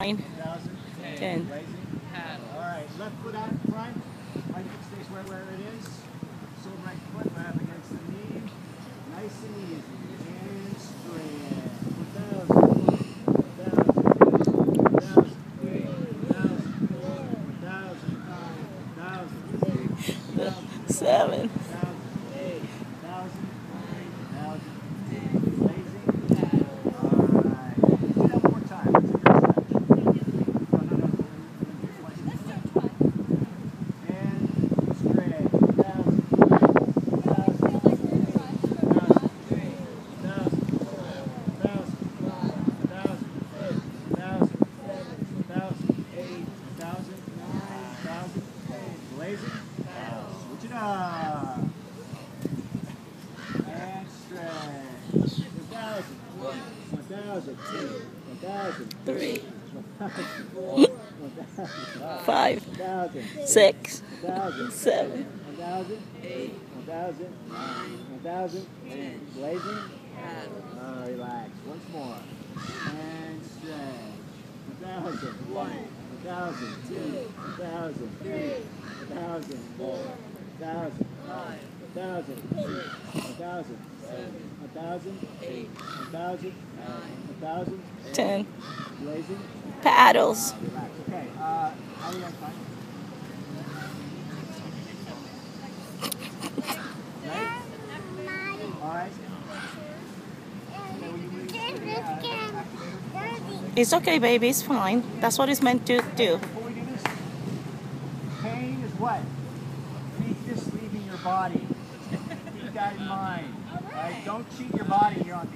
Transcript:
Nine, ten. All right, left foot out in front, right foot stays where, where it is. So right foot right up against the knee. Nice and easy. And straight. Seven. thousand, eight, thousand, nine, thousand, ten. Amazing. Switch it up. And stretch. 1,000. 1,000. 1,000. 3. 5 6 7 relax once more and stretch 1000 1 1000 2 1000 3 thousand. Three. One thousand. Four. One thousand. Five. One thousand. Six. One thousand. Seven. One thousand. Eight. One thousand. Nine. One thousand. ten. Blazing. Paddles. Okay. Uh, how are we on time? Right? All right. Okay, will you move to the, activator? It's okay, baby. It's fine. That's what it's meant to do. Before we do this, pain is what? Me just leaving your body. Keep that in mind. All right? Don't cheat your body here on